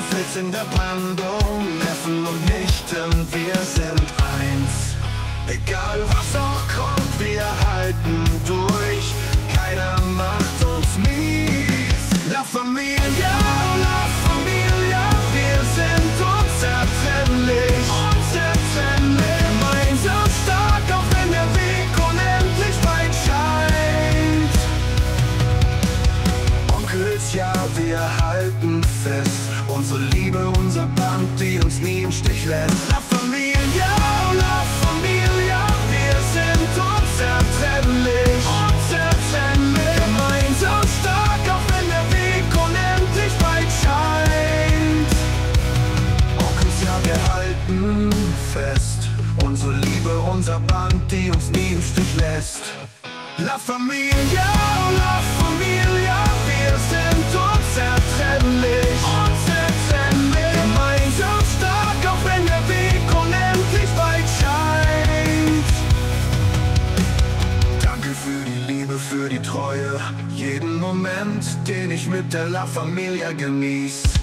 Ein in der Brandung, Neffen und Nichten, wir sind eins. Egal was auch kommt, wir halten durch. Keiner macht uns mies. La Familia, La Familia, wir sind unzertrennlich. Unzertrennlich. Gemeinsam stark, auch wenn der Weg unendlich weit scheint. Onkels, ja, wir. Unsere Liebe, unser Band, die uns nie im Stich lässt. La Familia, La Familia, wir sind unzertrennlich. Gemeinsam stark, auch wenn der Weg unendlich weit scheint. Onkels, ja, wir halten fest. Unsere Liebe, unser Band, die uns nie im Stich lässt. La Familia, La Familia, für die Treue. Jeden Moment, den ich mit der La Familia genieß.